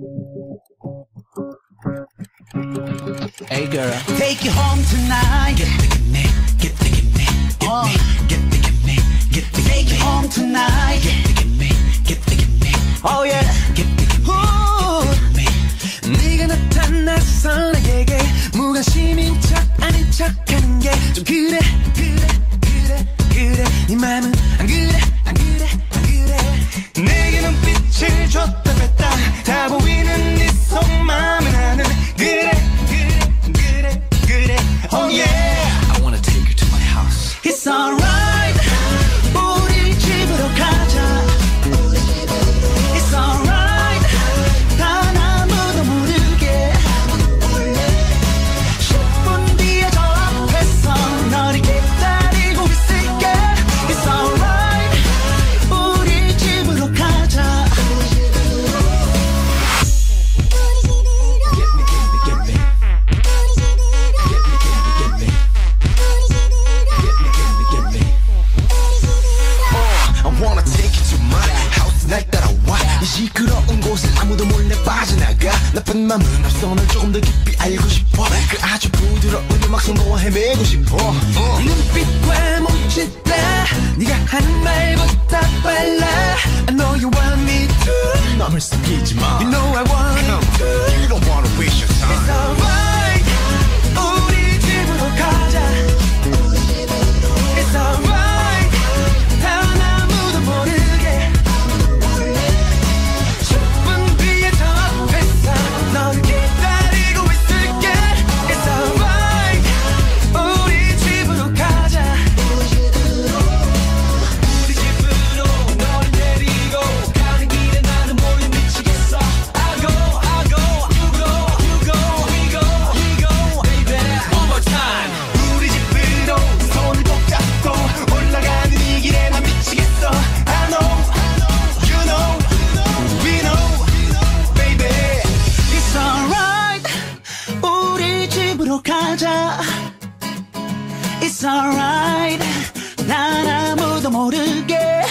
Hey girl, Take you home tonight. Get the get me, get the get me, get me, get the get me, get the take you home tonight. Get the get me, get the get me. Oh yeah, get the get me, get me. 네가 나타나서 나에게 무관심인 척 아닌 척하는 게 좀 그래 그래 그래 그래 네 맘은 안 그래 안 그래 안 그래 alright. 이 시끄러운 곳에 아무도 몰래 빠져나가. 나쁜 마음은 없어 널 조금 더 깊이 알고 싶어. 그 아주 부드러운 음악 선도와 헤매고 싶어. 어. 눈빛과 몸짓 다 네가 하는 말보다 빨라. I know you want me too 남을 숨기지 마. You know I want Come on. to. You don't wanna waste your time. It's alright. It's alright 난 아무도 모르게